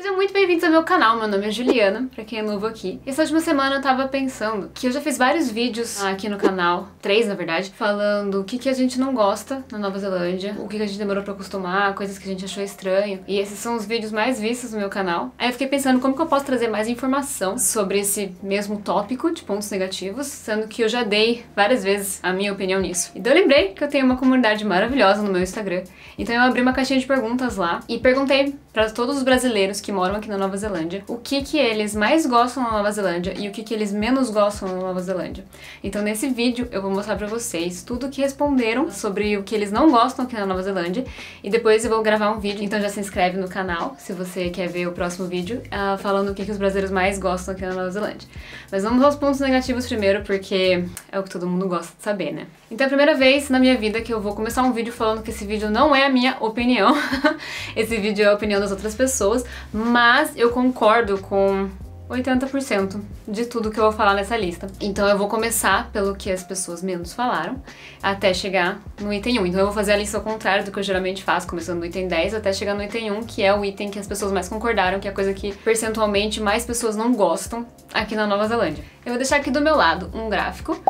Sejam muito bem-vindos ao meu canal, meu nome é Juliana, pra quem é novo aqui. Essa última semana eu tava pensando que eu já fiz vários vídeos aqui no canal, três na verdade, falando o que, que a gente não gosta na Nova Zelândia, o que, que a gente demorou pra acostumar, coisas que a gente achou estranho. E esses são os vídeos mais vistos no meu canal. Aí eu fiquei pensando como que eu posso trazer mais informação sobre esse mesmo tópico de pontos negativos, sendo que eu já dei várias vezes a minha opinião nisso. E daí eu lembrei que eu tenho uma comunidade maravilhosa no meu Instagram, então eu abri uma caixinha de perguntas lá e perguntei para todos os brasileiros que moram aqui na Nova Zelândia o que que eles mais gostam na Nova Zelândia e o que que eles menos gostam na Nova Zelândia. Então nesse vídeo eu vou mostrar para vocês tudo que responderam sobre o que eles não gostam aqui na Nova Zelândia e depois eu vou gravar um vídeo, então já se inscreve no canal se você quer ver o próximo vídeo uh, falando o que que os brasileiros mais gostam aqui na Nova Zelândia. Mas vamos aos pontos negativos primeiro porque é o que todo mundo gosta de saber, né? Então é a primeira vez na minha vida que eu vou começar um vídeo falando que esse vídeo não é a minha opinião. esse vídeo é a opinião das outras pessoas, mas eu concordo com 80% de tudo que eu vou falar nessa lista. Então eu vou começar pelo que as pessoas menos falaram, até chegar no item 1. Então eu vou fazer a lista ao contrário do que eu geralmente faço, começando no item 10 até chegar no item 1, que é o item que as pessoas mais concordaram, que é a coisa que percentualmente mais pessoas não gostam aqui na Nova Zelândia. Eu vou deixar aqui do meu lado um gráfico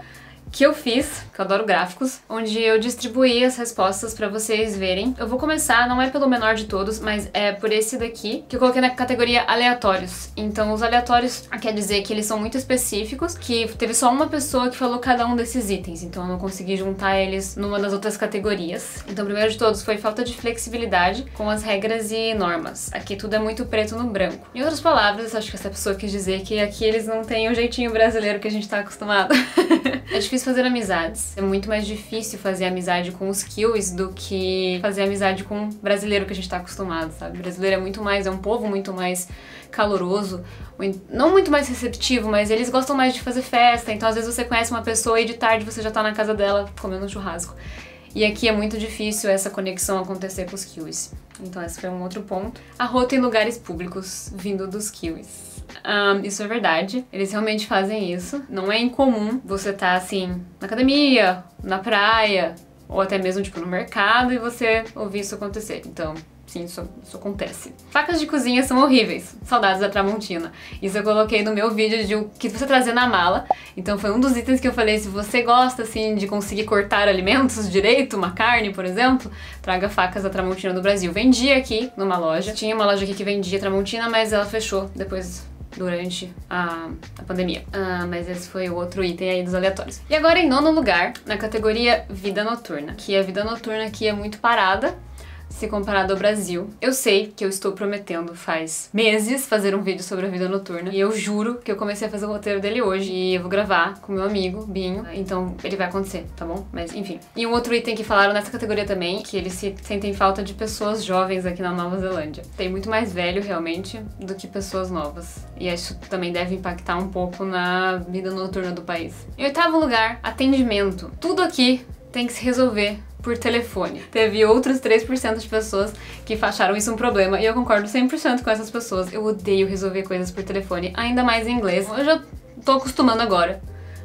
que eu fiz, que eu adoro gráficos, onde eu distribuí as respostas para vocês verem. Eu vou começar, não é pelo menor de todos, mas é por esse daqui, que eu coloquei na categoria aleatórios. Então, os aleatórios quer dizer que eles são muito específicos, que teve só uma pessoa que falou cada um desses itens, então eu não consegui juntar eles numa das outras categorias. Então, primeiro de todos foi falta de flexibilidade com as regras e normas. Aqui tudo é muito preto no branco. Em outras palavras, acho que essa pessoa quis dizer que aqui eles não têm o jeitinho brasileiro que a gente tá acostumado. é difícil fazer amizades. É muito mais difícil fazer amizade com os kills do que fazer amizade com o brasileiro que a gente tá acostumado, sabe? O brasileiro é muito mais, é um povo muito mais caloroso, não muito mais receptivo, mas eles gostam mais de fazer festa, então às vezes você conhece uma pessoa e de tarde você já tá na casa dela comendo um churrasco. E aqui é muito difícil essa conexão acontecer com os kiwis. Então esse foi um outro ponto. A rota em lugares públicos vindo dos kiwis. Um, isso é verdade. Eles realmente fazem isso. Não é incomum você estar tá, assim na academia, na praia, ou até mesmo tipo no mercado e você ouvir isso acontecer. Então, Sim, isso, isso, acontece. Facas de cozinha são horríveis. Saudades da Tramontina. Isso eu coloquei no meu vídeo de o que você trazer na mala. Então foi um dos itens que eu falei, se você gosta, assim, de conseguir cortar alimentos direito, uma carne, por exemplo, traga facas da Tramontina do Brasil. Vendia aqui numa loja. Tinha uma loja aqui que vendia Tramontina, mas ela fechou depois durante a, a pandemia. Ah, mas esse foi o outro item aí dos aleatórios. E agora em nono lugar, na categoria vida noturna, que a vida noturna aqui é muito parada, se comparado ao Brasil. Eu sei que eu estou prometendo faz meses fazer um vídeo sobre a vida noturna e eu juro que eu comecei a fazer o roteiro dele hoje e eu vou gravar com meu amigo Binho, então ele vai acontecer, tá bom? Mas enfim. E um outro item que falaram nessa categoria também, que eles se sentem falta de pessoas jovens aqui na Nova Zelândia. Tem muito mais velho realmente do que pessoas novas. E isso também deve impactar um pouco na vida noturna do país. Em oitavo lugar, atendimento. Tudo aqui tem que se resolver por telefone. Teve outros 3% de pessoas que acharam isso um problema e eu concordo 100% com essas pessoas. Eu odeio resolver coisas por telefone, ainda mais em inglês. Eu já tô acostumando agora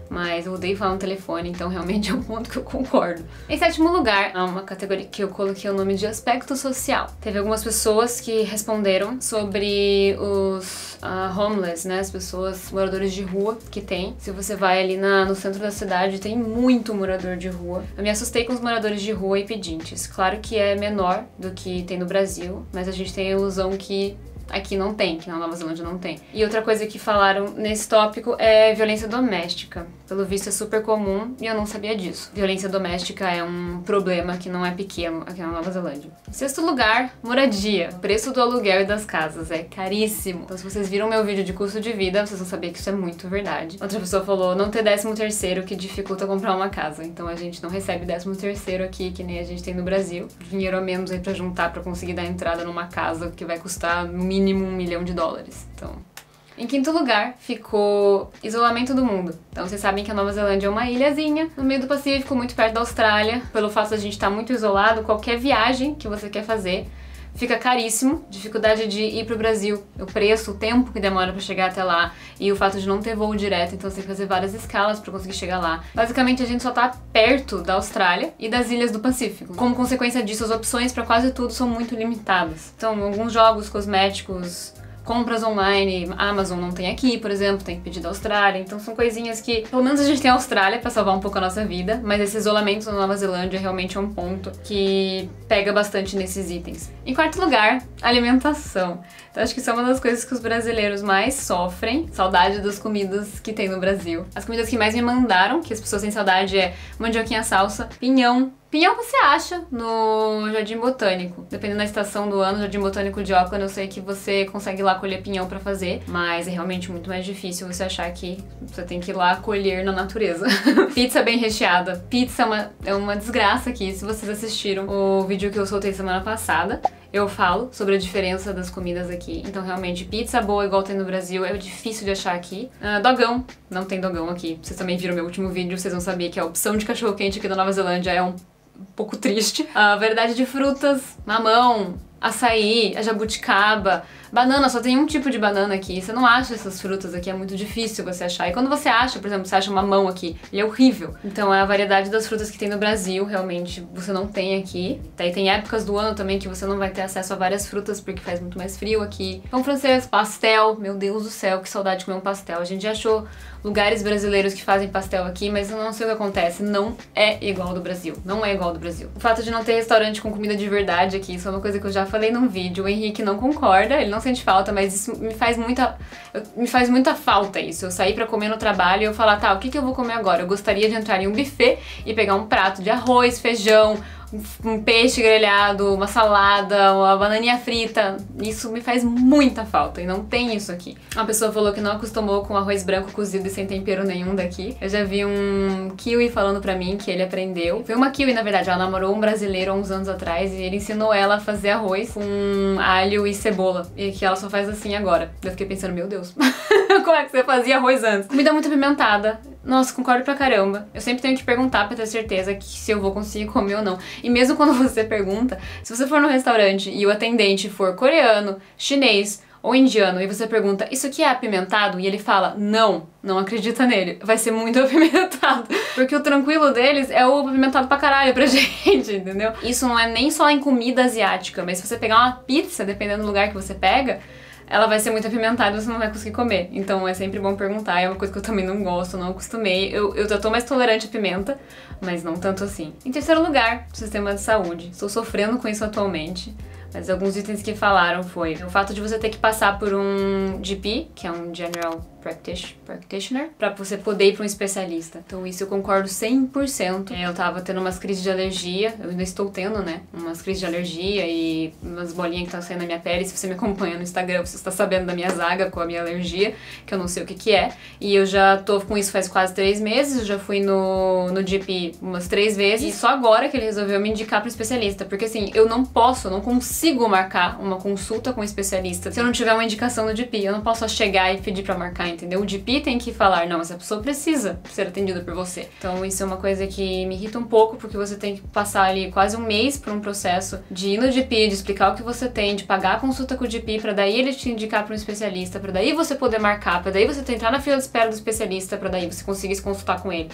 mas eu odeio falar no telefone, então realmente é um ponto que eu concordo. Em sétimo lugar, há uma categoria que eu coloquei o nome de aspecto social. Teve algumas pessoas que responderam sobre os uh, homeless, né, as pessoas, moradores de rua que tem. Se você vai ali na, no centro da cidade, tem muito morador de rua. Eu me assustei com os moradores de rua e pedintes. Claro que é menor do que tem no Brasil, mas a gente tem a ilusão que Aqui não tem, que na Nova Zelândia não tem. E outra coisa que falaram nesse tópico é violência doméstica. Pelo visto é super comum e eu não sabia disso. Violência doméstica é um problema que não é pequeno aqui na Nova Zelândia. Sexto lugar, moradia. O preço do aluguel e das casas é caríssimo. Então se vocês viram meu vídeo de custo de vida, vocês vão saber que isso é muito verdade. Outra pessoa falou não ter décimo terceiro que dificulta comprar uma casa. Então a gente não recebe décimo terceiro aqui, que nem a gente tem no Brasil. Dinheiro a menos aí pra juntar pra conseguir dar entrada numa casa que vai custar no mínimo um milhão de dólares. Então em quinto lugar ficou isolamento do mundo. Então vocês sabem que a Nova Zelândia é uma ilhazinha no meio do Pacífico, muito perto da Austrália. Pelo fato de a gente estar muito isolado, qualquer viagem que você quer fazer fica caríssimo. Dificuldade de ir pro Brasil, o preço, o tempo que demora para chegar até lá e o fato de não ter voo direto, então você tem que fazer várias escalas para conseguir chegar lá. Basicamente a gente só tá perto da Austrália e das ilhas do Pacífico. Como consequência disso, as opções para quase tudo são muito limitadas. Então, alguns jogos cosméticos compras online, Amazon não tem aqui, por exemplo, tem que pedir da Austrália. Então são coisinhas que, pelo menos a gente tem a Austrália para salvar um pouco a nossa vida, mas esse isolamento na Nova Zelândia realmente é um ponto que pega bastante nesses itens. Em quarto lugar, alimentação. Então acho que isso é uma das coisas que os brasileiros mais sofrem, saudade das comidas que tem no Brasil. As comidas que mais me mandaram, que as pessoas têm saudade é mandioquinha salsa, pinhão, Pinhão você acha no Jardim Botânico. Dependendo da estação do ano, Jardim Botânico de Auckland, eu sei que você consegue lá colher pinhão para fazer, mas é realmente muito mais difícil você achar que você tem que ir lá colher na natureza. pizza bem recheada. Pizza é uma, é uma desgraça aqui. Se vocês assistiram o vídeo que eu soltei semana passada, eu falo sobre a diferença das comidas aqui. Então, realmente, pizza boa igual tem no Brasil é difícil de achar aqui. Uh, dogão, não tem dogão aqui. Vocês também viram meu último vídeo, vocês vão saber que a opção de cachorro-quente aqui da Nova Zelândia é um um pouco triste. A variedade de frutas, mamão, açaí, a jabuticaba, banana, só tem um tipo de banana aqui. Você não acha essas frutas aqui, é muito difícil você achar. E quando você acha, por exemplo, você acha mamão aqui, ele é horrível. Então é a variedade das frutas que tem no Brasil, realmente, você não tem aqui. Daí tem épocas do ano também que você não vai ter acesso a várias frutas porque faz muito mais frio aqui. Pão francês, pastel, meu Deus do céu, que saudade de comer um pastel. A gente já achou lugares brasileiros que fazem pastel aqui, mas eu não sei o que acontece, não é igual do Brasil. Não é igual do Brasil. O fato de não ter restaurante com comida de verdade aqui, isso é uma coisa que eu já falei num vídeo. O Henrique não concorda, ele não sente falta, mas isso me faz muita me faz muita falta isso. Eu sair para comer no trabalho e eu falar, tá, o que, que eu vou comer agora? Eu gostaria de entrar em um buffet e pegar um prato de arroz, feijão, um peixe grelhado, uma salada, uma bananinha frita. Isso me faz muita falta e não tem isso aqui. Uma pessoa falou que não acostumou com arroz branco cozido e sem tempero nenhum daqui. Eu já vi um kiwi falando pra mim que ele aprendeu. Foi uma kiwi, na verdade, ela namorou um brasileiro há uns anos atrás e ele ensinou ela a fazer arroz com alho e cebola. E que ela só faz assim agora. Eu fiquei pensando, meu Deus, como é que você fazia arroz antes? Comida muito apimentada. Nossa, concordo pra caramba. Eu sempre tenho que perguntar pra ter certeza que se eu vou conseguir comer ou não. E mesmo quando você pergunta, se você for no restaurante e o atendente for coreano, chinês ou indiano e você pergunta, isso aqui é apimentado? E ele fala, não, não acredita nele. Vai ser muito apimentado. Porque o tranquilo deles é o apimentado pra caralho pra gente, entendeu? Isso não é nem só em comida asiática, mas se você pegar uma pizza, dependendo do lugar que você pega, ela vai ser muito apimentada e você não vai conseguir comer. Então é sempre bom perguntar, é uma coisa que eu também não gosto, não acostumei. Eu, eu já tô mais tolerante à pimenta, mas não tanto assim. Em terceiro lugar, sistema de saúde. Estou sofrendo com isso atualmente. Mas alguns itens que falaram foi o fato de você ter que passar por um GP, que é um General Practitioner, para você poder ir para um especialista. Então isso eu concordo 100%. Eu tava tendo umas crises de alergia, eu ainda estou tendo, né? Umas crises de alergia e umas bolinhas que estão saindo na minha pele. Se você me acompanha no Instagram, você está sabendo da minha zaga com a minha alergia, que eu não sei o que que é. E eu já tô com isso faz quase três meses, eu já fui no, no GP umas três vezes. E só agora que ele resolveu me indicar para um especialista. Porque assim, eu não posso, não consigo marcar uma consulta com um especialista se eu não tiver uma indicação no GP. Eu não posso chegar e pedir para marcar entendeu? O DP tem que falar, não, essa pessoa precisa ser atendida por você. Então isso é uma coisa que me irrita um pouco, porque você tem que passar ali quase um mês por um processo de ir no DP, de explicar o que você tem, de pagar a consulta com o DP, para daí ele te indicar para um especialista, para daí você poder marcar, para daí você entrar na fila de espera do especialista, para daí você conseguir se consultar com ele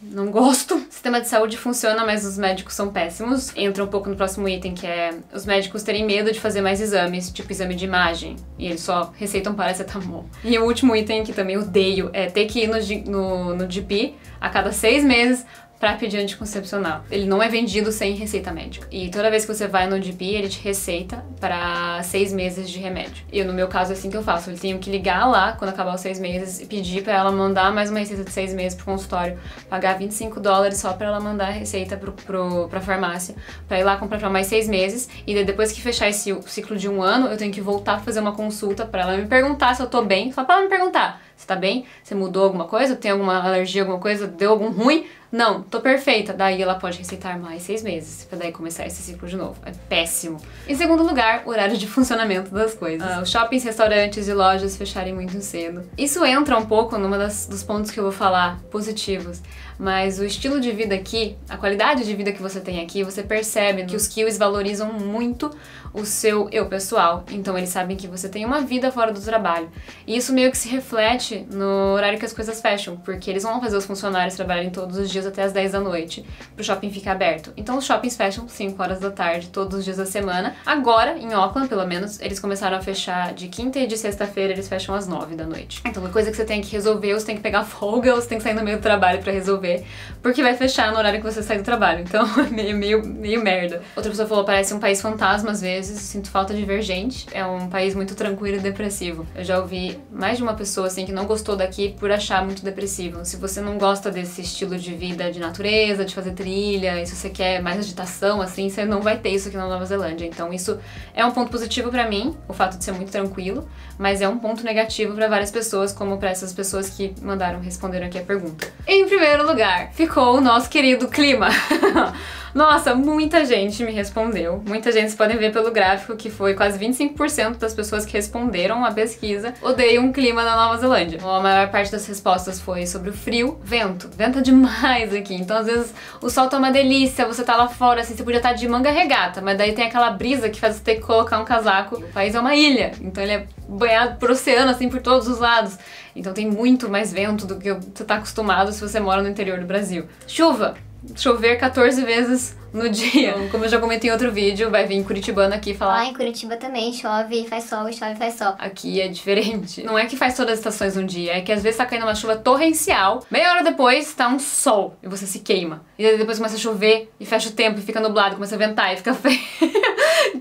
não gosto. O sistema de saúde funciona, mas os médicos são péssimos. Entra um pouco no próximo item, que é os médicos terem medo de fazer mais exames, tipo exame de imagem. E eles só receitam paracetamol. E o último item, que também odeio, é ter que ir no, no, no GP a cada seis meses para pedir anticoncepcional. Ele não é vendido sem receita médica. E toda vez que você vai no GP, ele te receita para seis meses de remédio. E no meu caso é assim que eu faço. Eu tenho que ligar lá quando acabar os seis meses e pedir para ela mandar mais uma receita de seis meses pro consultório, pagar 25 dólares só para ela mandar a receita pro, pro, pra farmácia, para ir lá comprar pra mais seis meses. E depois que fechar esse ciclo de um ano, eu tenho que voltar a fazer uma consulta para ela me perguntar se eu tô bem, só para ela me perguntar. Você tá bem? Você mudou alguma coisa? Tem alguma alergia, alguma coisa? Deu algum ruim? Não, tô perfeita. Daí ela pode receitar mais seis meses, pra daí começar esse ciclo de novo. É péssimo. Em segundo lugar, o horário de funcionamento das coisas. Uh, os shoppings, restaurantes e lojas fecharem muito cedo. Isso entra um pouco numa das, dos pontos que eu vou falar positivos. Mas o estilo de vida aqui, a qualidade de vida que você tem aqui, você percebe que os kiwis valorizam muito o seu eu pessoal. Então eles sabem que você tem uma vida fora do trabalho. E isso meio que se reflete no horário que as coisas fecham, porque eles vão fazer os funcionários trabalharem todos os dias até as 10 da noite pro shopping ficar aberto. Então os shoppings fecham 5 horas da tarde todos os dias da semana. Agora, em Auckland, pelo menos, eles começaram a fechar de quinta e de sexta-feira, eles fecham às 9 da noite. Então uma coisa que você tem que resolver, você tem que pegar folga, você tem que sair no meio do trabalho para resolver, porque vai fechar no horário que você sai do trabalho. Então é meio, meio, meio merda. Outra pessoa falou, parece um país fantasma às vezes, sinto falta de ver gente. É um país muito tranquilo e depressivo. Eu já ouvi mais de uma pessoa assim que não gostou daqui por achar muito depressivo. Se você não gosta desse estilo de vida de natureza, de fazer trilha, e se você quer mais agitação assim, você não vai ter isso aqui na Nova Zelândia. Então isso é um ponto positivo para mim, o fato de ser muito tranquilo, mas é um ponto negativo para várias pessoas, como para essas pessoas que mandaram responder aqui a pergunta. Em primeiro lugar, ficou o nosso querido clima. Nossa, muita gente me respondeu. Muita gente, vocês podem ver pelo gráfico que foi quase 25% das pessoas que responderam a pesquisa odeiam o clima na Nova Zelândia. A maior parte das respostas foi sobre o frio, vento. Venta demais aqui. Então, às vezes, o sol tá uma delícia, você tá lá fora, assim, você podia estar tá de manga regata, mas daí tem aquela brisa que faz você ter que colocar um casaco. O país é uma ilha, então ele é banhado por oceano, assim, por todos os lados. Então tem muito mais vento do que você tá acostumado se você mora no interior do Brasil. Chuva! Chover 14 vezes no dia. Então, como eu já comentei em outro vídeo, vai vir Curitibano aqui falar. Ah, em Curitiba também chove, faz sol, chove, faz sol. Aqui é diferente. Não é que faz todas as estações um dia, é que às vezes tá caindo uma chuva torrencial, meia hora depois tá um sol e você se queima. E depois começa a chover e fecha o tempo e fica nublado, começa a ventar e fica feio.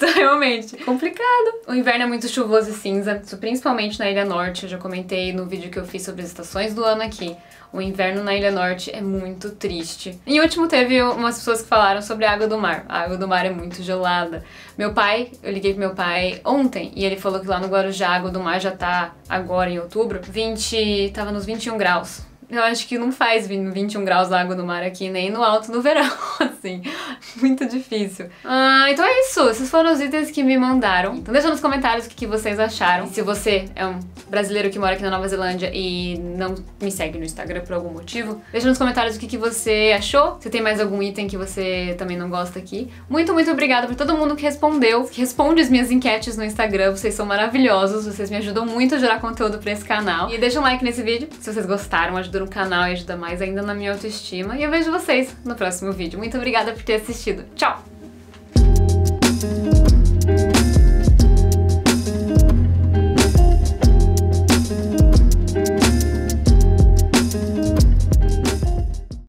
realmente, complicado. O inverno é muito chuvoso e cinza, principalmente na Ilha Norte. Eu já comentei no vídeo que eu fiz sobre as estações do ano aqui. O inverno na Ilha Norte é muito triste. Em último, teve umas pessoas que falaram sobre a água do mar. A água do mar é muito gelada. Meu pai, eu liguei pro meu pai ontem e ele falou que lá no Guarujá a água do mar já tá agora em outubro, 20, tava nos 21 graus. Eu acho que não faz 21 graus a água do mar aqui, nem no alto no verão, assim. Muito difícil. Ah, então é isso. Esses foram os itens que me mandaram. Então deixa nos comentários o que, vocês acharam. Se você é um brasileiro que mora aqui na Nova Zelândia e não me segue no Instagram por algum motivo, deixa nos comentários o que, você achou. Se tem mais algum item que você também não gosta aqui. Muito, muito obrigada por todo mundo que respondeu, que responde as minhas enquetes no Instagram. Vocês são maravilhosos, vocês me ajudam muito a gerar conteúdo pra esse canal. E deixa um like nesse vídeo se vocês gostaram, ajuda no canal e ajuda mais ainda na minha autoestima. E eu vejo vocês no próximo vídeo. Muito obrigada por ter assistido. Tchau!